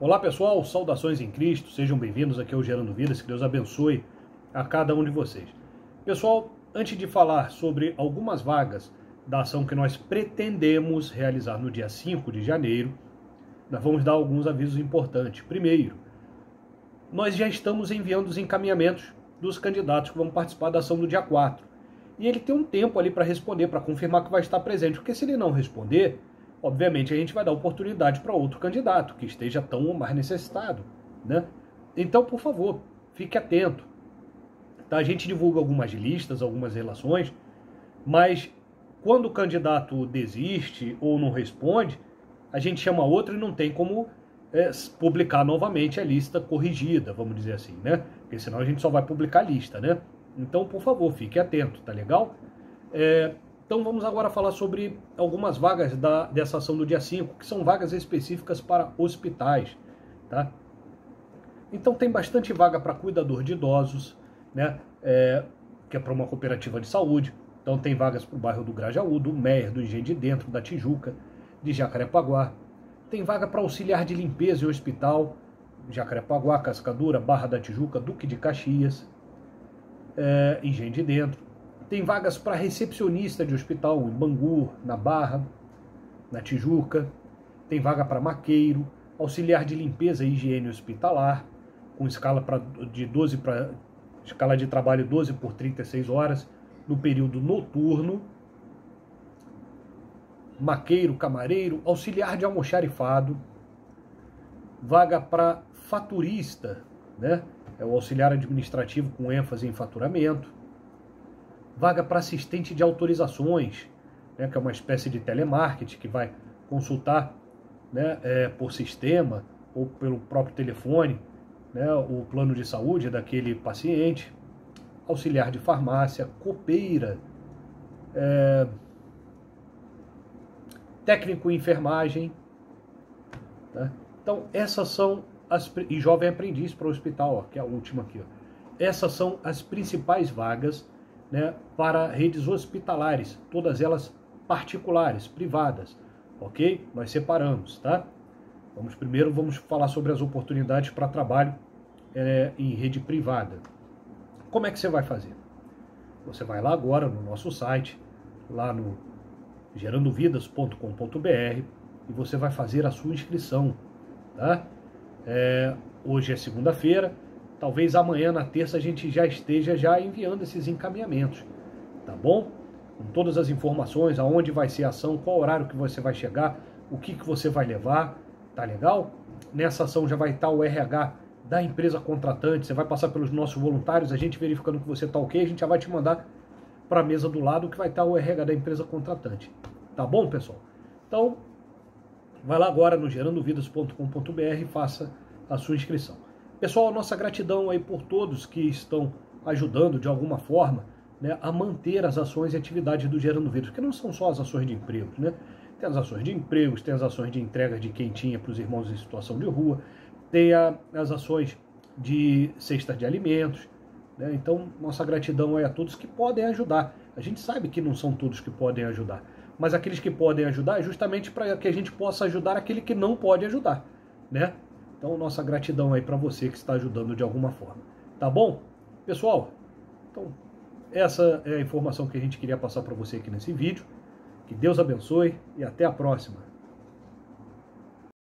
Olá pessoal, saudações em Cristo, sejam bem-vindos aqui ao Gerando Vidas, que Deus abençoe a cada um de vocês. Pessoal, antes de falar sobre algumas vagas da ação que nós pretendemos realizar no dia 5 de janeiro, nós vamos dar alguns avisos importantes. Primeiro, nós já estamos enviando os encaminhamentos dos candidatos que vão participar da ação do dia 4. E ele tem um tempo ali para responder, para confirmar que vai estar presente, porque se ele não responder, obviamente a gente vai dar oportunidade para outro candidato que esteja tão ou mais necessitado, né? Então, por favor, fique atento. Tá? A gente divulga algumas listas, algumas relações, mas quando o candidato desiste ou não responde, a gente chama outro e não tem como é, publicar novamente a lista corrigida, vamos dizer assim, né? Porque senão a gente só vai publicar a lista, né? Então, por favor, fique atento, tá legal? É, então vamos agora falar sobre algumas vagas da, dessa ação do dia 5, que são vagas específicas para hospitais. Tá? Então tem bastante vaga para cuidador de idosos, né? É, que é para uma cooperativa de saúde. Então tem vagas para o bairro do Grajaú, do Meier, do Engenho de Dentro, da Tijuca, de Jacarepaguá. Tem vaga para auxiliar de limpeza em hospital, Jacarepaguá, Cascadura, Barra da Tijuca, Duque de Caxias, é, Engenho de Dentro. Tem vagas para recepcionista de hospital em Bangu, na Barra, na Tijuca. Tem vaga para maqueiro, auxiliar de limpeza e higiene hospitalar, com escala pra, de 12 para escala de trabalho 12 por 36 horas no período noturno. Maqueiro, camareiro, auxiliar de almoxarifado, vaga para faturista, né? É o auxiliar administrativo com ênfase em faturamento vaga para assistente de autorizações, né, que é uma espécie de telemarketing que vai consultar né, é, por sistema ou pelo próprio telefone né, o plano de saúde daquele paciente, auxiliar de farmácia, copeira, é, técnico em enfermagem. Né? Então, essas são as. E jovem aprendiz para o hospital, ó, que é a última aqui. Ó. Essas são as principais vagas né, para redes hospitalares, todas elas particulares, privadas, ok? Nós separamos, tá? Vamos primeiro vamos falar sobre as oportunidades para trabalho é, em rede privada. Como é que você vai fazer? Você vai lá agora no nosso site, lá no gerandovidas.com.br e você vai fazer a sua inscrição, tá? É, hoje é segunda-feira, Talvez amanhã, na terça, a gente já esteja já enviando esses encaminhamentos, tá bom? Com todas as informações, aonde vai ser a ação, qual horário que você vai chegar, o que, que você vai levar, tá legal? Nessa ação já vai estar o RH da empresa contratante, você vai passar pelos nossos voluntários, a gente verificando que você está ok, a gente já vai te mandar para a mesa do lado que vai estar o RH da empresa contratante. Tá bom, pessoal? Então, vai lá agora no gerandovidas.com.br e faça a sua inscrição. Pessoal, nossa gratidão aí por todos que estão ajudando de alguma forma né, a manter as ações e atividades do Gerando Vidas, porque não são só as ações de empregos, né? Tem as ações de empregos, tem as ações de entrega de quentinha para os irmãos em situação de rua, tem a, as ações de cestas de alimentos. Né? Então, nossa gratidão é a todos que podem ajudar. A gente sabe que não são todos que podem ajudar, mas aqueles que podem ajudar é justamente para que a gente possa ajudar aquele que não pode ajudar, né? Então, nossa gratidão aí para você que está ajudando de alguma forma. Tá bom? Pessoal, então, essa é a informação que a gente queria passar para você aqui nesse vídeo. Que Deus abençoe e até a próxima.